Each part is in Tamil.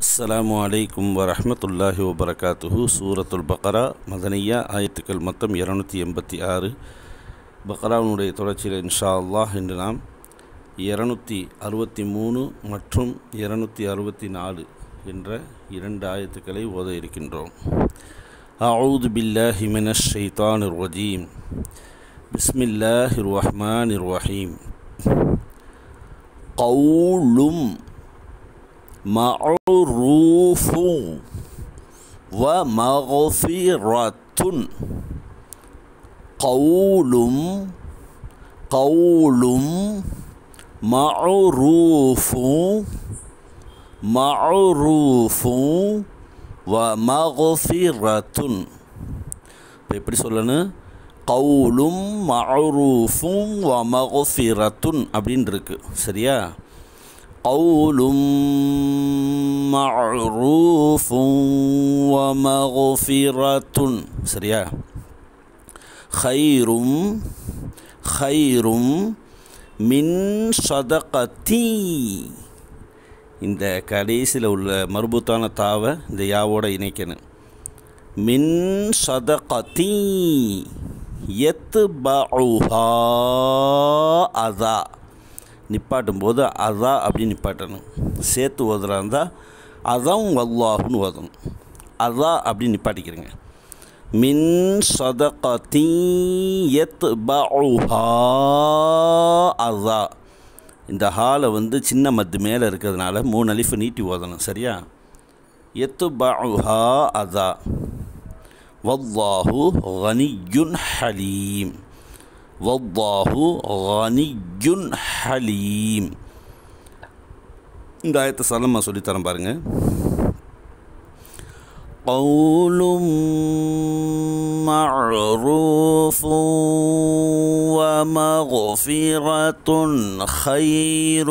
அஸ்ஸலாமு அலைக்கும் வரஹ்மத்துல்லாஹி வபரகாத்துஹு சூரத்துல் பக்ரா மதனியா ஆயத்துக்கள் மொத்தம் இரநூத்தி எண்பத்தி ஆறு பக்ராவுடைய தொடர்ச்சியில் இன்ஷா அல்லாஹ் என்று நாம் இரநூத்தி அறுபத்தி மூணு மற்றும் இரநூத்தி அறுபத்தி நாலு என்ற இரண்டு ஆயத்துக்களை ஓத இருக்கின்றோம் அவுது பில்லாஹி மினஷ் ஷைத்தானிர் ரஜீம் பிஸ்மில்லாஹிர் ரஹ்மானிர் ரஹீம் கவுலும் معروف ومغفرة قول قول معروف معروف ومغفرة இப்போ எப்படி சொல்லணும் கவுலும் மஅரூஃபும் வ மகஃபிரத்துன் அப்படின்னு இருக்கு சரியா மஅரூஃபும் வ மஃபிரத்துன் சரியா ஹைரும் ஹைரும் மின் சதகத்தி இந்த கடைசியில் உள்ள மறுபுத்தான தாவை இந்த யாவோட இணைக்கணும். மின் சதகத்தி எத்து பவுஹா அதா. நிப்பாட்டும் போது அதா அப்படின்னு நிப்பாட்டணும். சேர்த்து ஓதுறா இருந்தால் அதான் வல்லாஹுன்னு ஓதணும் அதா அப்படின்னு நிப்பாட்டிக்கிறேங்க. மின் சதகத்தீயத் அதா இந்த ஹாலை வந்து சின்ன மத்து மேலே இருக்கிறதுனால மூணு அலிஃபு நீட்டி ஓதணும் சரியா? எத்து பவுஹா அதா வல்லாஹு ஹனியுன் ஹலீம். வல்லாஹு ஹனியுன் ஹலீம். இந்த ஆயத்தை சலமா சொல்லித்தரேன் பாருங்க قول معروف ومغفرة خير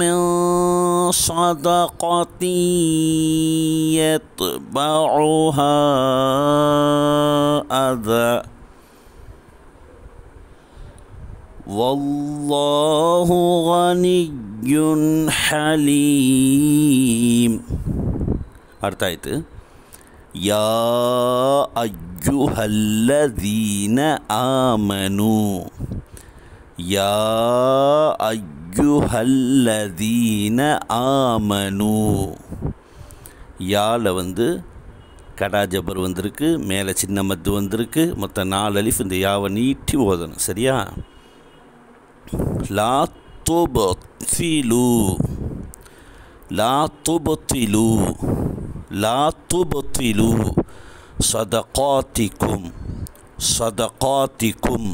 من صدقة يتبعها أذى والله غني حليم அடுத்த ஆயத்து யா ஐயுஹல்லதீன ஆமனு யா ஐயுஹல்லதீன ஆமனு யால வந்து கடா ஜபர் வந்திருக்கு மேலே சின்ன மத்து வந்திருக்கு மொத்தம் நாலு அலிஃப் இந்த யாவை நீட்டி ஓதணும் சரியா லா துபத்திலு லா துபத்திலு லா துபத்திலு சதகாத்திக்கும் சதகாத்திக்கும்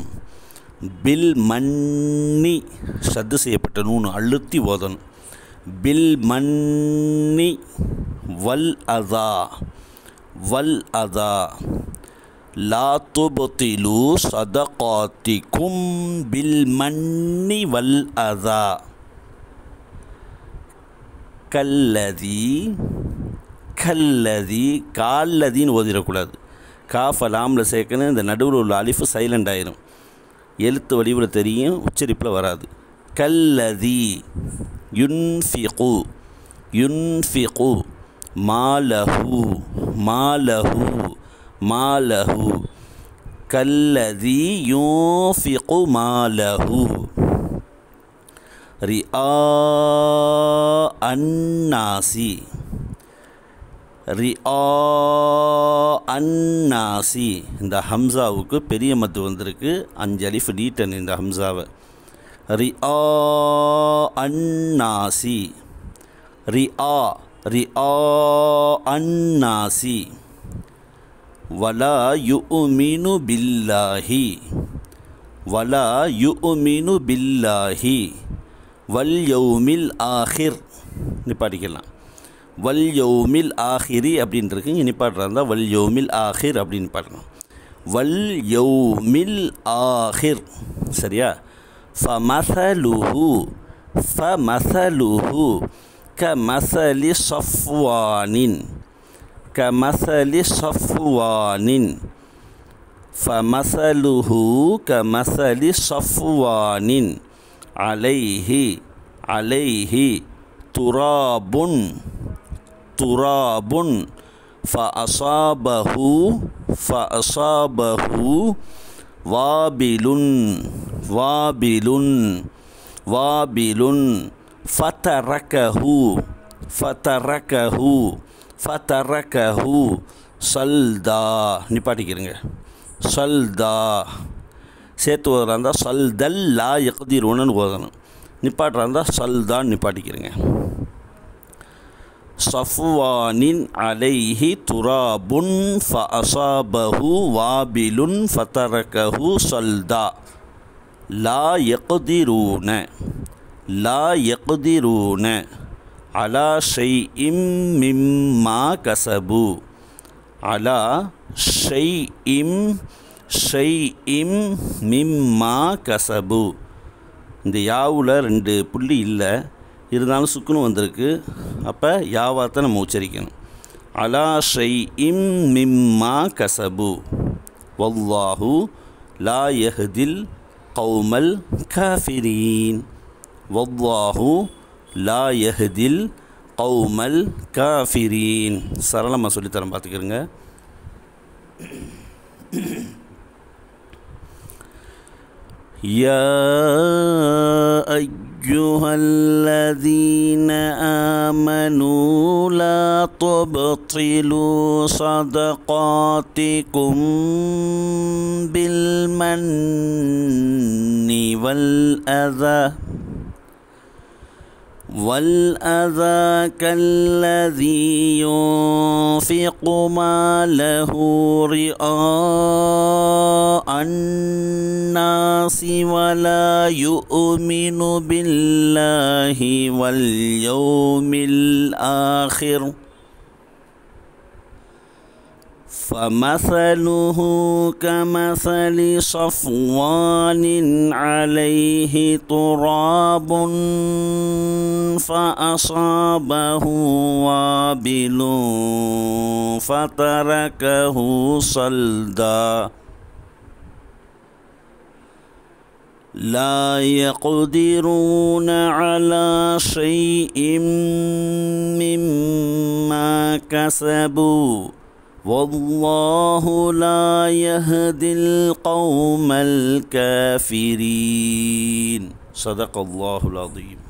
பில் மன்னி சத்து செய்யப்பட்ட நூன் அழுத்தி ஓதன் பில் மன்னி வல் அதா வல் அதா லா துபத்திலு சதகாத்திக்கும் பில் மன்னி வல் அதா கல்லதி கல்லதி கால்லதின்னு ஓதிடக்கூடாது காஃப லாமில் சேர்க்கணும் இந்த நடுவில் உள்ள அலிஃபு சைலண்ட் ஆயிரும். எழுத்து வடிவில் தெரியும் உச்சரிப்பில் வராது. கல்லதி யுன்ஃபிகு. யுன்ஃபிகு. மாலஹு. மாலஹு. மாலஹு. கல்லதி யூஃபிகு மாலஹு. ரிஆ அன்னாசி ரிஆ அன்னாசி இந்த ஹம்சாவுக்கு பெரிய மத்து வந்திருக்கு. அஞ்சு அலிஃப் நீட்டன் இந்த ஹம்சாவை. ரிஆ அன்னாசி ரிஆ ரிஆ அன்னாசி வலா யுமினு பில்லாஹி. வலா யுமினு பில்லாஹி. வல் யௌமில் ஆஹிர். நிப்பாட்டிக்கலாம் வல் யௌமில் ஆஹிரி அப்படின்னு இங்கே நிப்பாட்டுறா வல் யௌமில் ஆஹிர் அப்படின்னு நிப்பாட்டணும் வல் யௌமில் ஆஹிர். சரியா? ஃபமசலுஹு ஃபமசலுஹு கமசலி சஃப்வானின் كمثل صفوان. فمثله كمثل صفوان. عليه عليه تراب تراب فأصابه فأصابه وابل وابل وابل فتركه فتركه ஃபதரகஹு சல்தா நிப்பாட்டிக்கிறங்க. சல்தா சேர்த்து ஓதுறா இருந்தால் சல்தல் லா யக்திரூனன்னு ஓதணும். நிப்பாட்டுறா இருந்தால் சல்தான் நிப்பாட்டிக்கிறங்க. சஃப்வானின் அலைஹி துராபுன் ஃப அசாபஹு வாபிலுன் ஃபதரகஹு சல்தா லா எக்திரூன லா எக்திரூன அலா ஷெய் இம் மிம்மா கசபு. அலா ஷெய் இம் ஷெய் ஷைஇம் மிம்மா கசபு. இந்த யாவில் ரெண்டு புள்ளி இல்லை. இருந்தாலும் சுக்குன்னு வந்திருக்கு. அப்போ யாவாத்தை நம்ம உச்சரிக்கணும். அலா ஷை இம் மிம்மா கசபு. வல்லாஹு லா யஹ்தில் கௌமல் காஃபிரீன். வல்லாஹு லா யஹ்தில் கௌமல் காஃபிரீன் சரளமாக சொல்லித்தரேன் பார்த்துக்கிறங்க يا أيها الذين آمنوا لا تبطلوا صدقاتكم بالمن والأذى والأذى كالذي ينفق ماله رئاء الناس ولا يؤمن بالله واليوم الآخر فمثله كمثل صفوان عليه تراب فأصابه وابل فتركه صلدا. لا يقدرون على شيء مما كسبوا. والله لا يهدي القوم الكافرين. صدق الله العظيم.